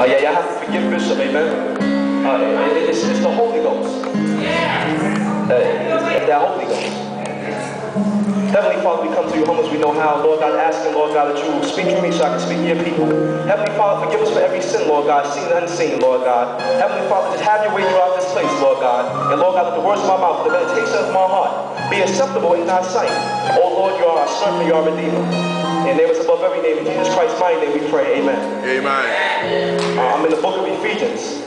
Uh, yeah, y'all have to forgive Bishop, amen. Uh, it- it's, it's the Holy Ghost. Uh, it's that Holy Ghost. Heavenly Father, we come to you humble as we know how. Lord God, asking, Lord God, that you will speak to me so I can speak to your people. Heavenly Father, forgive us for every sin, Lord God, seen and unseen, Lord God. Heavenly Father, just have your way throughout this place, Lord God. And Lord God, let the words of my mouth, the meditation of my heart, be acceptable in thy sight. Oh Lord, you are our and you are our redeemer. In name is every name. In Jesus Christ's mighty name we pray. Amen. Amen. Uh, I'm in the book of Ephesians.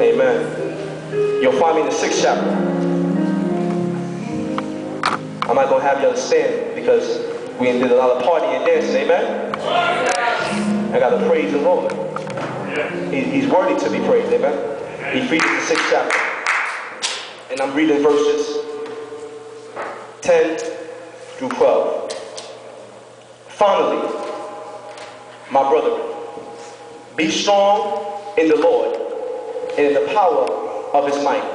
Amen. You'll find me in the sixth chapter. I'm not going to have you understand because we did a lot of partying and dancing. Amen. I got to praise the Lord. He- he's worthy to be praised. Amen. Ephesians the sixth chapter. And I'm reading verses 10 through 12. Finally, my brother, be strong in the Lord and in the power of his might.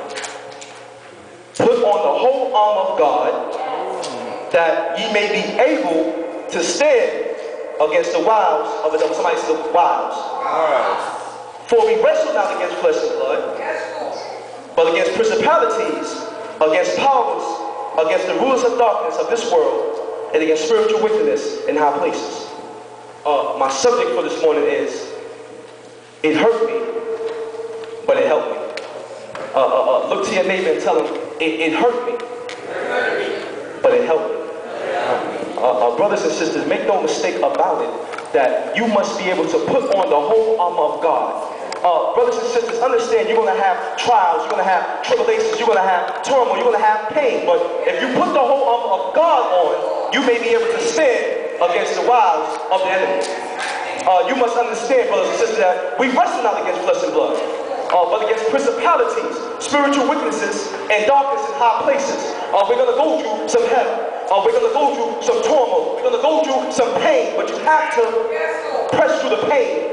Put on the whole armor of God that ye may be able to stand against the wiles of the devil. Somebody say the wiles. For we wrestle not against flesh and blood, but against principalities, against powers, against the rulers of darkness of this world, and against spiritual wickedness in high places. Uh, my subject for this morning is it hurt me, but it helped me. Uh, uh, uh, look to your neighbor and tell him it, it hurt me, but it helped me. Uh, uh, brothers and sisters, make no mistake about it that you must be able to put on the whole armor of God. Uh, brothers and sisters, understand you're going to have trials, you're going to have tribulations, you're going to have turmoil, you're going to have pain. But if you put the whole armor of God on, you may be able to stand against the wiles of the enemy. Uh, you must understand, brothers and sisters, that we wrestle not against flesh and blood, uh, but against principalities, spiritual weaknesses, and darkness in high places. Uh, we're going to go through some hell. Uh, we're going to go through some turmoil. We're going to go through some pain, but you have to press through the pain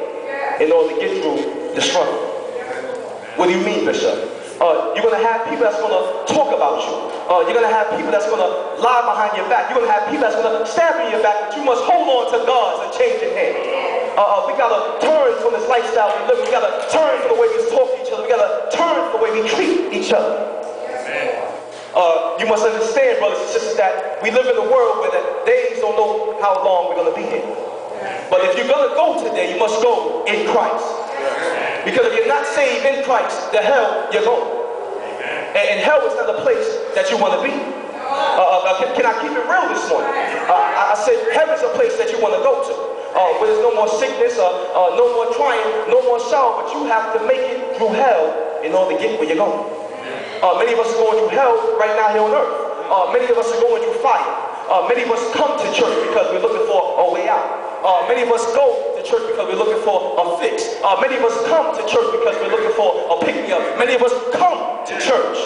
in order to get through the struggle. What do you mean, Bishop? Uh, you're going to have people that's going to talk about you. Uh, you're going to have people that's going to lie behind your back. You're going to have people that's going to stab in your back, but you must hold on to God's unchanging hand. Uh, uh, we got to turn from this lifestyle we live. We got to turn from the way we talk to each other. We got to turn from the way we treat each other. Uh, you must understand, brothers and sisters, that we live in a world where the days don't know how long we're going to be here. But if you're going to go today, you must go in Christ. Because if you're not saved in Christ, the hell you're going. And, and hell is not a place that you want to be. Uh, uh, can, can I keep it real this morning? Uh, I, I said heaven's a place that you want to go to. Uh, where there's no more sickness, uh, uh, no more trying, no more sorrow, but you have to make it through hell in order to get where you're going. Uh, many of us are going through hell right now here on earth. Uh, many of us are going through fire. Uh, many of us come to church because we're looking for a way out. Uh, many of us go to church because we're looking for a fix. Uh, many of us come to church because we're looking for a pick-me-up. Many of us come to church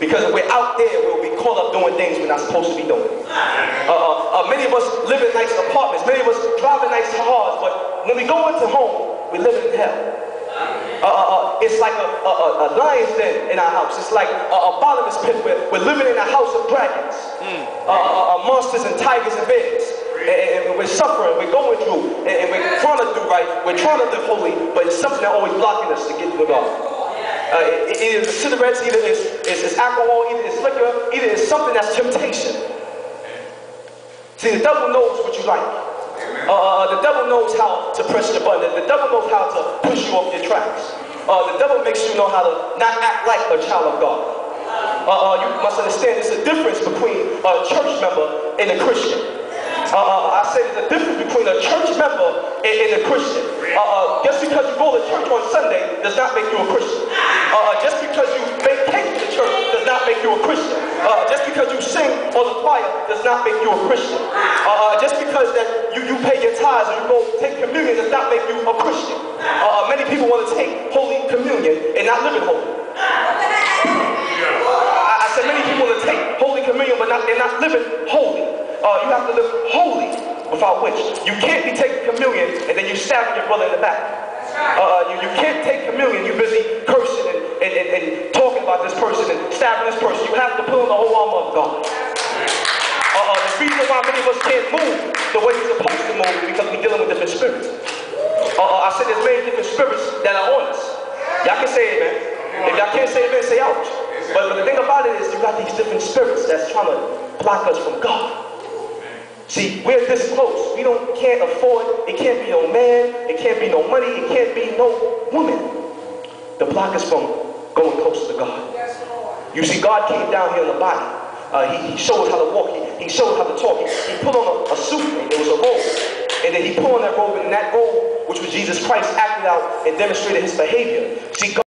because we're out there we'll be caught up doing things we're not supposed to be doing. Uh, uh, uh, many of us live in nice apartments. Many of us drive in nice cars. But when we go into home, we live in hell. Uh, uh, uh, it's like a, a, a, lion's den in our house. It's like a, a bottomless pit. We're, we're living in a house of dragons, uh, monsters and tigers and bears. And, we're suffering, we're going through, and, we're trying to do right, we're trying to live holy, but it's something that always blocking us to get to God. Uh, it, it is cigarettes, either it's, it's, it's alcohol, either it's liquor, either it's something that's temptation. See, the devil knows what you like. Uh, uh, the devil knows how to press your button. The devil knows how to push you off your tracks. Uh, the devil makes you know how to not act like a child of God. Uh, uh, you must understand there's a difference between a church member and a Christian. Uh, uh, I say there's a difference between a church member and, and a Christian. Uh, uh, just because you go to church on Sunday does not make you a Christian. Uh, uh, just because you make to church does not make you a Christian. Just because you sing on the choir does not make you a Christian. Just because that you, you pay your tithes and you go take communion does not make you a Christian. Uh, uh, many people want to take Holy Communion and not live in holy. I, I said many people want to take Holy Communion but not, they're not living holy. Uh, you have to live holy without which. You can't be taking communion and then you stabbing your brother in the back. Uh, you, you can't take communion, you're busy cursing and, and, and, and talking about this person and stabbing this person. You have to pull on the whole armor of God. Uh, uh, the reason why many of us can't move the way we're supposed to move is because we're dealing with different spirits. Uh, uh, I said there's many different spirits that are on us. Y'all can say amen. If y'all can't say amen, say ouch. But, but the thing about it is you got these different spirits that's trying to block us from God. See, we're this close. We don't can't afford, it can't be no man, it can't be no money, it can't be no woman The block is from going closer to God. You see, God came down here in the body. Uh, he, he, showed us how to walk. He, he showed us how to talk. He, he put on a, a suit, and it was a robe. And then he put on that robe, and that robe, which was Jesus Christ, acted out and demonstrated his behavior. See, God